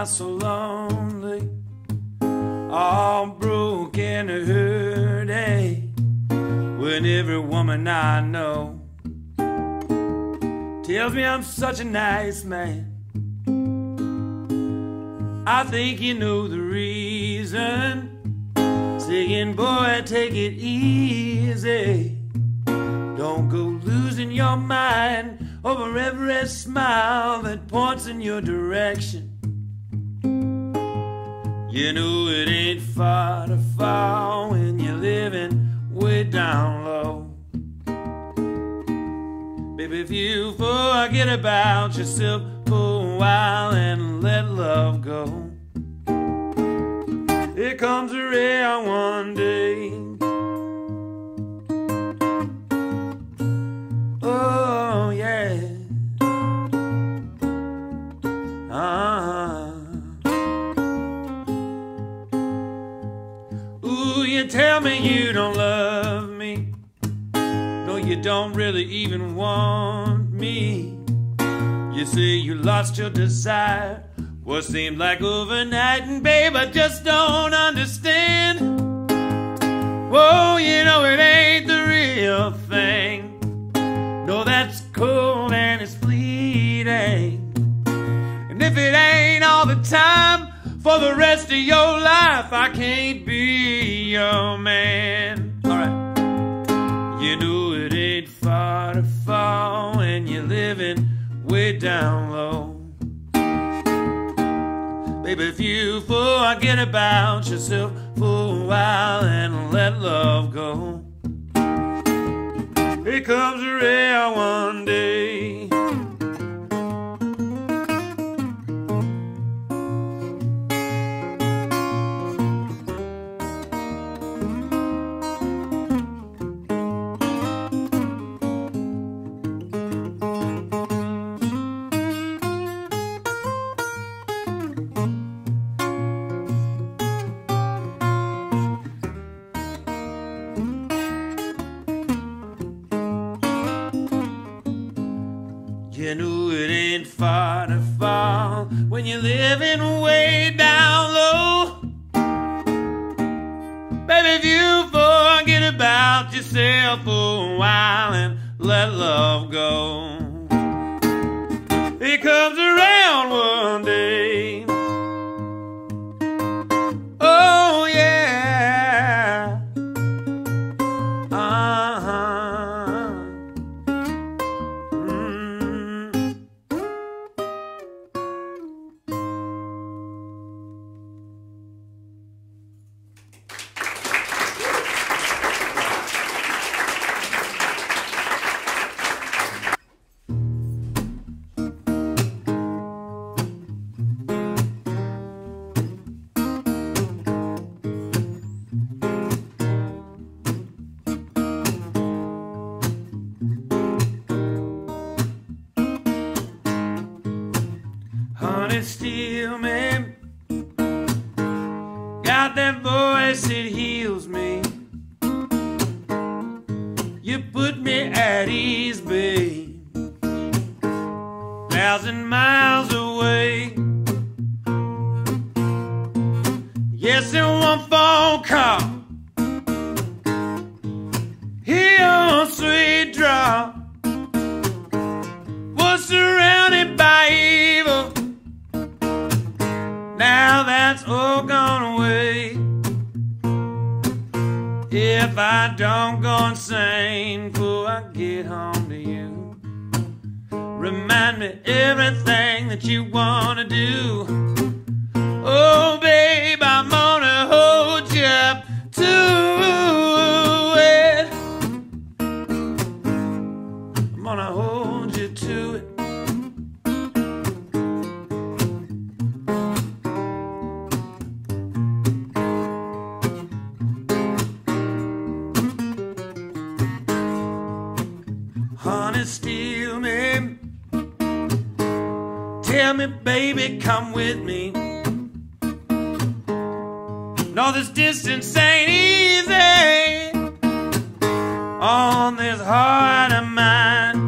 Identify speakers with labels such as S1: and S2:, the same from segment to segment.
S1: I so lonely? All broken and hurting. When every woman I know tells me I'm such a nice man. I think you know the reason. Saying, boy, take it easy. Don't go losing your mind over every smile that points in your direction. You know it ain't far to fall when you're living way down low. Baby, if you forget about yourself for a while and let love go, it comes around one day. Oh, don't really even want me. You say you lost your desire. What seemed like overnight, and babe, I just don't understand. Whoa, you know it ain't the real thing. No, that's cold and it's fleeting. And if it ain't all the time, for the rest of your life, I can't be your man. Down low. Baby, if you forget about yourself for a while and let love go, it comes around one day. You know it ain't far to fall when you're living way down low. Baby, if you forget about yourself for a while and let love go, it comes around one day. Steal me. I don't go insane before I get home to you, remind me everything that you wanna do. Oh, babe, I'm gonna hold Honey, steal me. Tell me, baby, come with me. No, this distance ain't easy on this heart of mine.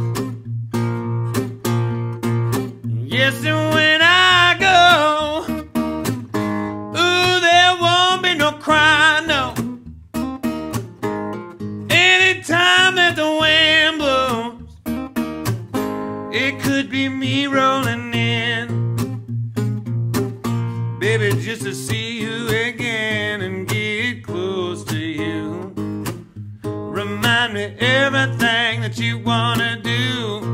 S1: Me everything that you wanna do.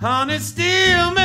S1: Honey, steal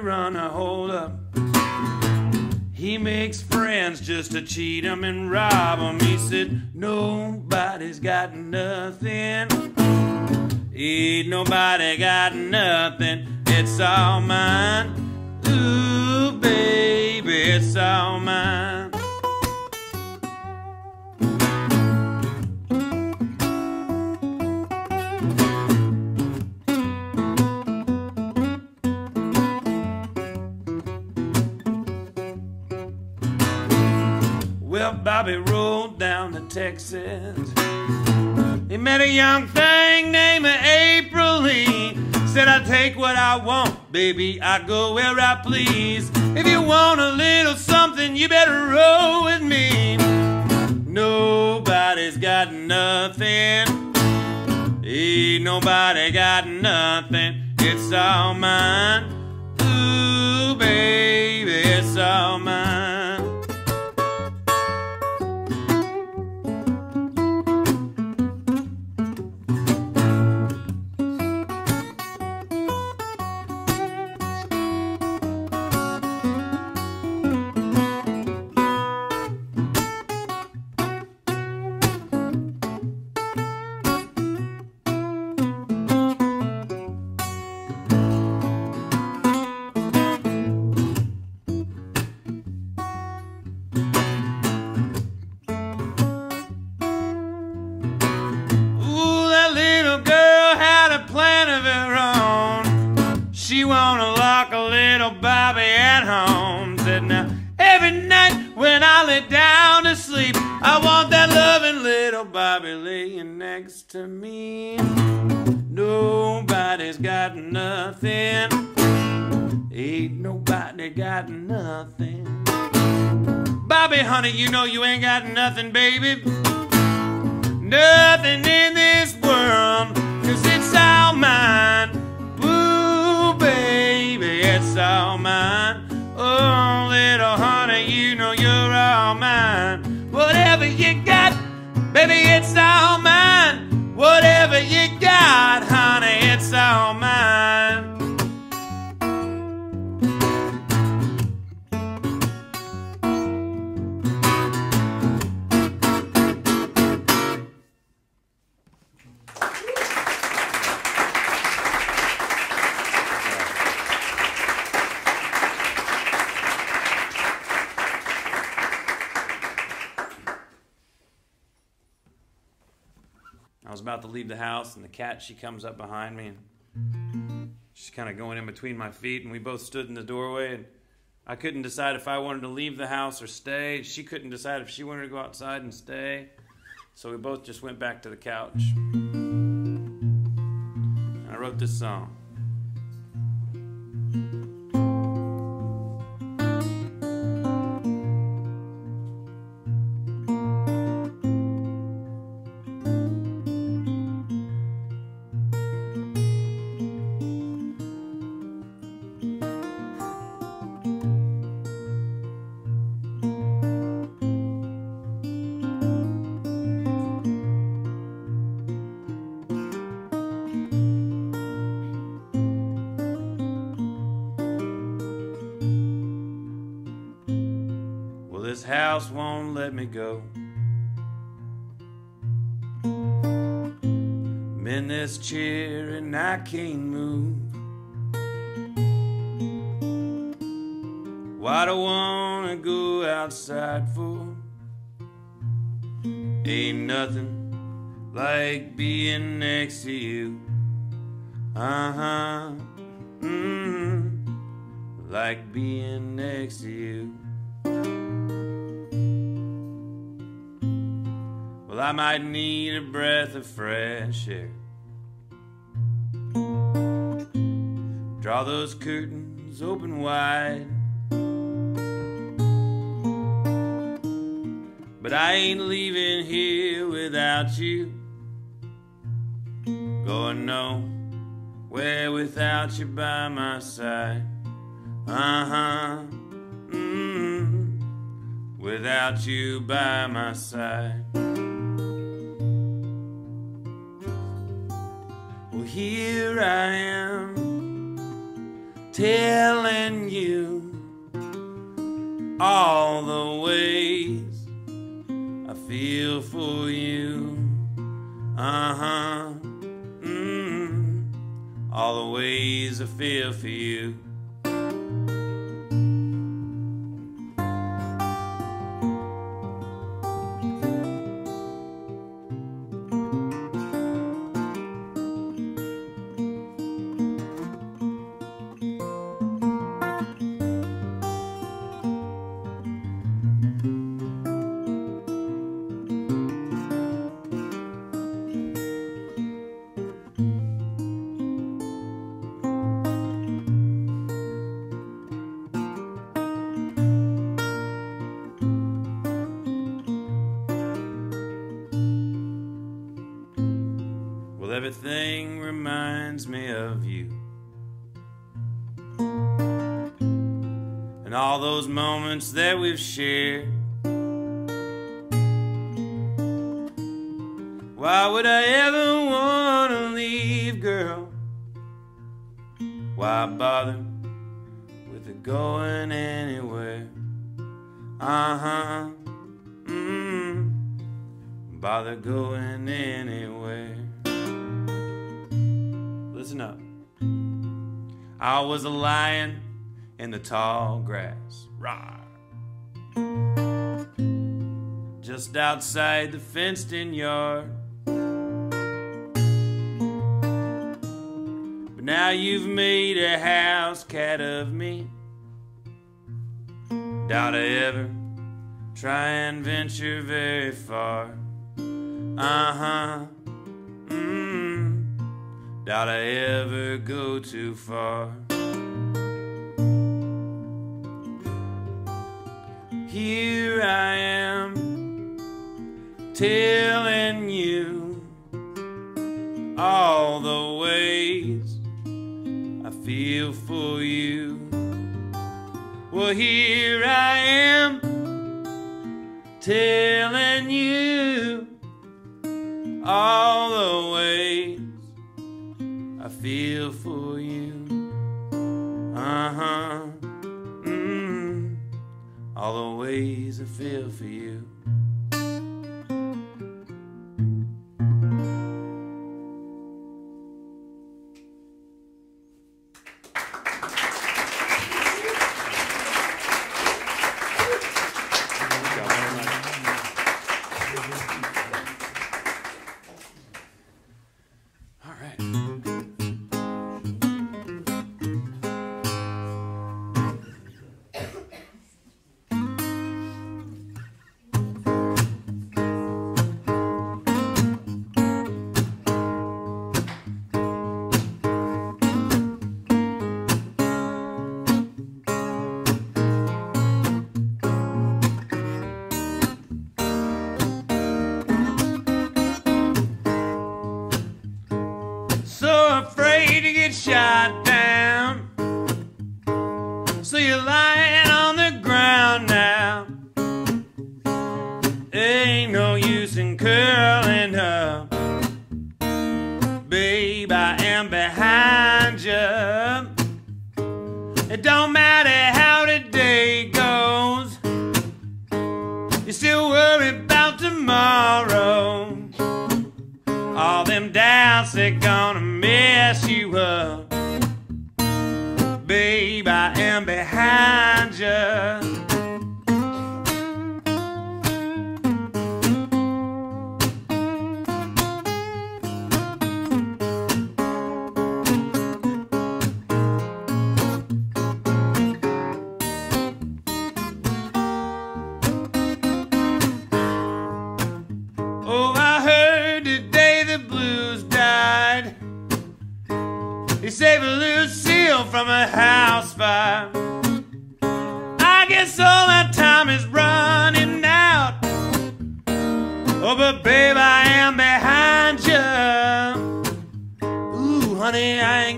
S1: run a hold up. He makes friends just to cheat 'em and rob 'em. He said, Nobody's got nothing. Ain't nobody got nothing. It's all mine. Ooh, baby, it's all mine. Texas. He met a young thing named April. Said, I take what I want, baby, I go where I please. If you want a little something, you better roll with me. Nobody's got nothing. Ain't nobody got nothing. It's all mine. Ooh, baby, it's all mine. I want that loving little Bobby laying next to me. Nobody's got nothing. Ain't nobody got nothing. Bobby, honey, you know you ain't got nothing, baby. Nothing in this world, cause it's all mine. Ooh, baby, it's all mine. It's all cat she comes up behind me, and she's kind of going in between my feet, and we both stood in the doorway, and I couldn't decide if I wanted to leave the house or stay. She couldn't decide if she wanted to go outside and stay, so we both just went back to the couch. And I wrote this song. House won't let me go. I'm in this chair and I can't move. Why do I wanna go outside for ain't nothing like being next to you. Uh huh. Mm-hmm. Like being next to you. I might need a breath of fresh air. Draw those curtains open wide. But I ain't leaving here without you. Going nowhere without you by my side. Uh huh. Mm-hmm. Without you by my side. Here I am telling you all the ways I feel for you. Uh huh. Mm, all the ways I feel for you. Reminds me of you. And all those moments that we've shared. Why would I ever want to leave, girl? Why bother with it going anywhere? Uh huh. Mm. Bother going anywhere. Listen up. I was a lion in the tall grass. Rawr. Just outside the fenced in yard. But now you've made a house cat of me. Doubt I ever try and venture very far. Uh huh. Doubt I ever go too far. Here I am telling you all the ways I feel for you. Well, here I am telling you all the ways I feel for you. Uh huh. Mm, all the ways I feel for you. Them doubts, they're gonna mess you up.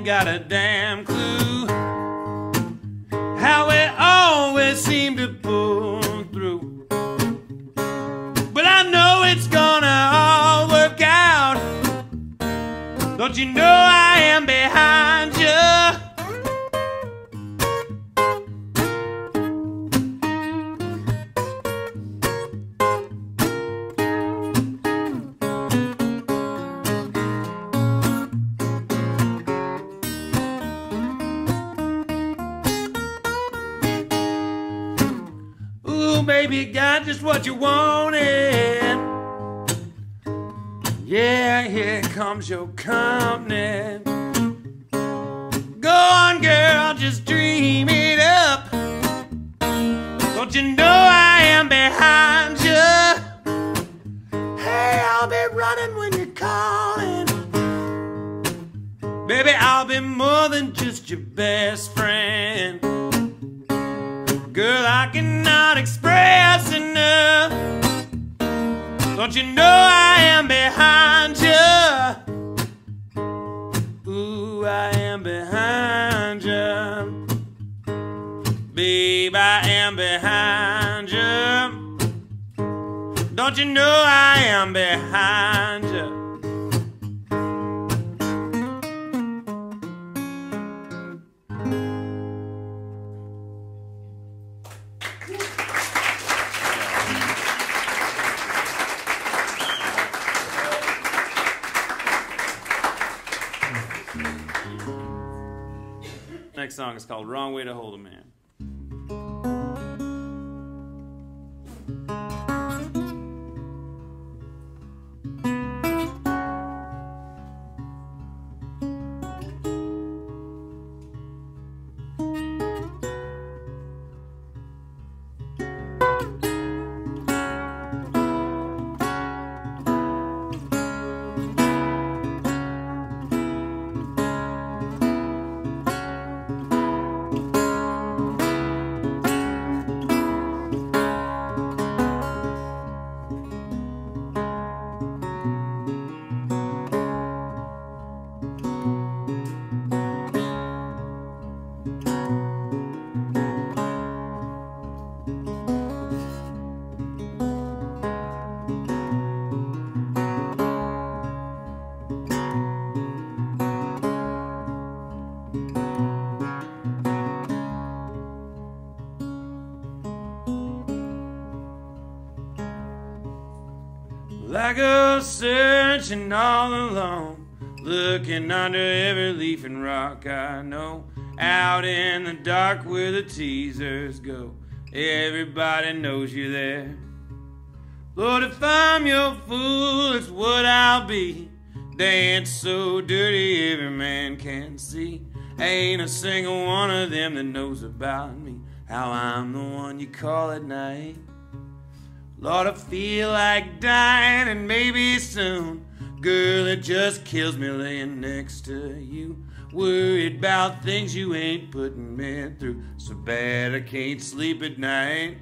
S1: Got a damn clue how it always seemed to pull through. But I know it's gonna all work out. Don't you know just what you wanted. Yeah, here comes your company. Go on, girl, just dream it up. Don't you know I am behind you? Hey, I'll be running when you're calling. Baby, I'll be more than just your best friend. Girl, I cannot express enough. Don't you know I am behind you? Ooh, I am behind you. Babe, I am behind you. Don't you know I am behind you? Song is called Wrong Way to Hold a Man. Like a searching all alone, looking under every leaf and rock I know. Out in the dark where the teasers go, everybody knows you're there. Lord, if I'm your fool, it's what I'll be. Dance so dirty every man can see. Ain't a single one of them that knows about me. How I'm the one you call at night. Lord, I feel like dying and maybe soon. Girl, it just kills me laying next to you. Worried about things you ain't putting me through. So bad I can't sleep at night.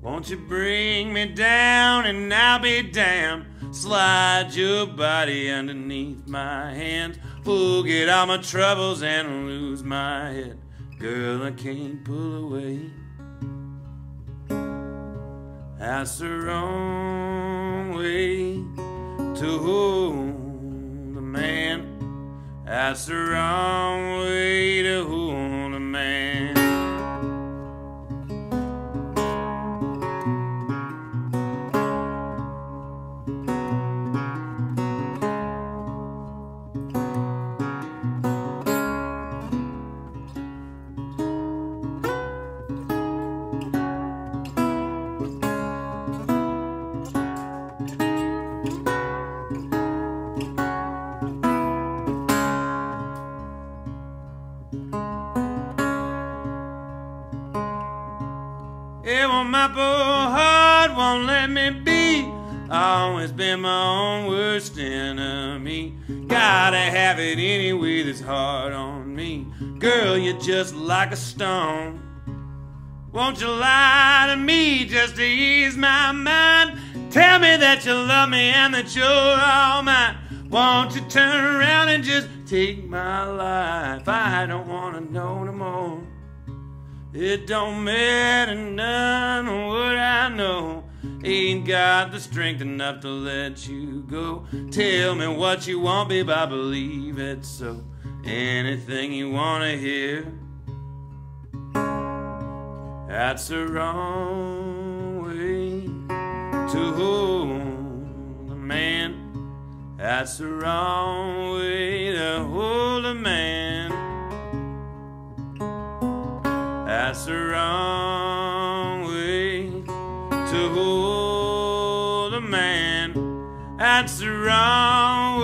S1: Won't you bring me down and I'll be damned? Slide your body underneath my hands. Forget all my troubles and lose my head. Girl, I can't pull away. That's the wrong way to hold a man. That's the wrong way to hold a man. My heart won't let me be. I always been my own worst enemy. Gotta have it anyway that's hard on me. Girl, you're just like a stone. Won't you lie to me just to ease my mind? Tell me that you love me and that you're all mine. Won't you turn around and just take my life? I don't wanna know no more. It don't matter none what I know. Ain't got the strength enough to let you go. Tell me what you want, babe, I believe it's so. Anything you wanna hear. That's the wrong way to hold a man. That's the wrong way to hold a man. That's the wrong way to hold a man. That's the wrong.